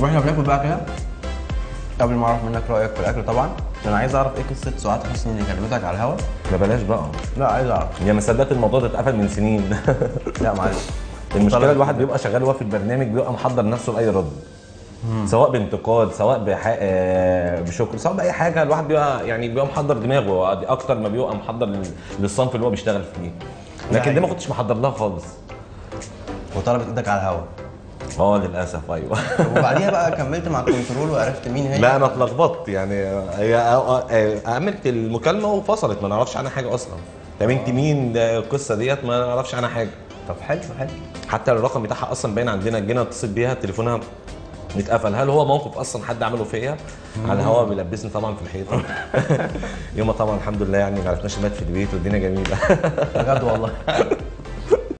وإحنا بناكل بقى كده. قبل ما اعرف منك رأيك في الأكل طبعا أنا عايز أعرف إيه قصة سعاد حسني اللي كلمتك على الهوا؟ ما بلاش بقى. لا عايز أعرف. يا ما صدقت الموضوع ده اتقفل من سنين. لا معلش. المشكلة. الواحد بيبقى شغال وهو في البرنامج بيبقى محضر نفسه لاي رد. سواء بانتقاد سواء بح... آه، بشكر سواء بأي حاجة الواحد بيبقى يعني بيبقى محضر دماغه. أكتر ما بيبقى محضر لل- للصنف اللي هو بيشتغل فيه. لكن دي ما كنتش محضر لها خالص. وطلبت إيدك على الهوا. آه للأسف أيوه. وبعديها بقى كملت مع الكنترول وعرفت مين هي؟ لا أنا اتلخبطت يعني هي عملت المكالمة وفصلت ما نعرفش عنها حاجة أصلا. طب أنت مين ده القصة ديت؟ ما نعرفش عنها حاجة. طب حلو حلو. حتى الرقم بتاعها أصلا باين عندنا جينا نتصل بيها تليفونها اتقفل. هل هو موقف أصلا حد عمله فيا؟ على الهوا بيلبسني طبعا في الحيطة. يوم طبعا الحمد لله يعني ما عرفناش نبات في البيت والدنيا جميلة. بجد والله.